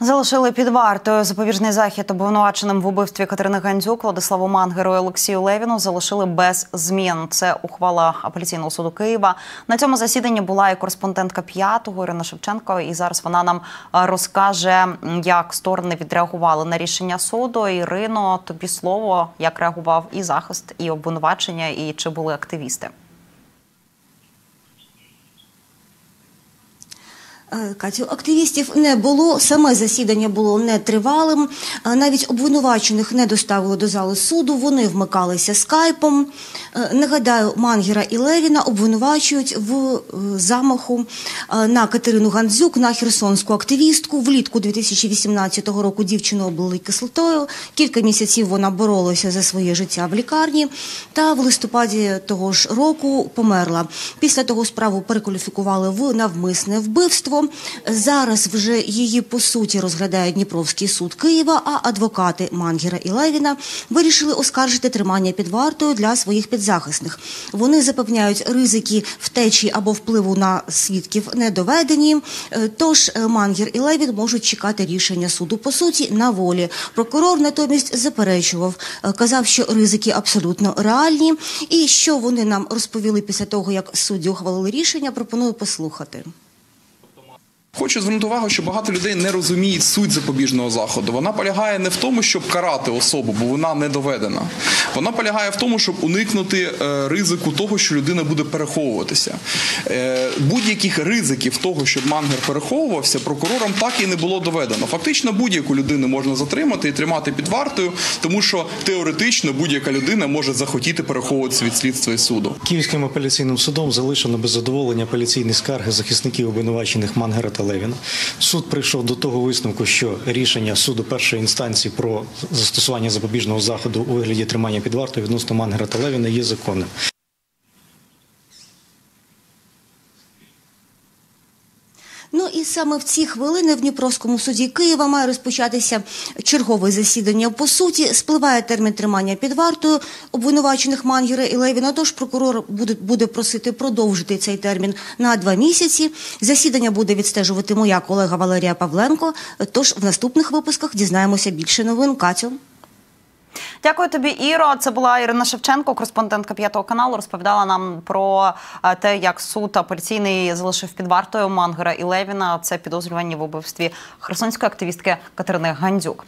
Залишили під вартою запобіжний захід обвинуваченим в убивстві Катерини Гандзюк, Владиславу Мангеру і Олексію Левіну залишили без змін. Це ухвала апеляційного суду Києва. На цьому засіданні була і кореспондентка п'ятого Ірина Шевченко. І зараз вона нам е, розкаже, як сторони відреагували на рішення суду. Ірино, тобі слово, як реагував і захист, і обвинувачення, і чи були активісти. Катю, активістів не було. Саме засідання було нетривалим. Е, Навіть обвинувачених не доставили до зали суду. Вони вмикалися скайпом. Е, Нагадаю, Мангера і Левіна обвинувачують в е, замаху е, на Катерину Гандзюк, на херсонську активістку. Влітку 2018 року дівчину облили кислотою. Кілька місяців вона боролася за своє життя в лікарні. Та в листопаді того ж року померла. Після того справу перекваліфікували в навмисне вбивство. Зараз вже її по суті розглядає Дніпровський суд Києва, а адвокати Мангера і Левіна вирішили оскаржити тримання під вартою для своїх підзахисних. Вони запевняють, ризики втечі або впливу на свідків не доведені. Е, Тож е, Мангер і Левін можуть чекати рішення суду по суті на волі. Прокурор натомість заперечував, е, казав, що ризики абсолютно реальні. І що вони нам розповіли після того, як судді ухвалили рішення, пропоную послухати. Хочу звернути увагу, що багато людей не розуміють суть запобіжного заходу. Вона полягає не в тому, щоб карати особу, бо вона не доведена. Вона полягає в тому, щоб уникнути е, ризику того, що людина буде переховуватися. Е, будь-яких ризиків того, щоб мангер переховувався, прокурором так і не було доведено. Фактично, будь-яку людину можна затримати і тримати під вартою, тому що теоретично будь-яка людина може захотіти переховуватися від слідства і суду. Київським апеляційним судом залишено без задоволення апеляційні скарги захисників обвинувачених Мангера та Левіна. Суд прийшов до того висновку, що рішення суду першої інстанції про застосування запобіжного заходу у вигляді тримання під вартою відносно Мангера та Левіна є законним. Ну і саме в ці хвилини в Дніпровському суді Києва має розпочатися чергове засідання. По суті, спливає термін тримання під вартою обвинувачених Мангера і Левіна. Тож прокурор буде, буде просити продовжити цей термін на два місяці. Засідання буде відстежувати моя колега Валерія Павленко. Тож в наступних випусках дізнаємося більше новин. Катю. Дякую тобі, Іро. Це була Ірина Шевченко, кореспондентка п'ятого каналу. Розповідала нам про е, те, як суд апеляційний залишив під вартою Мангера і Левіна. Це підозрювані в убивстві херсонської активістки Катерини Гандзюк.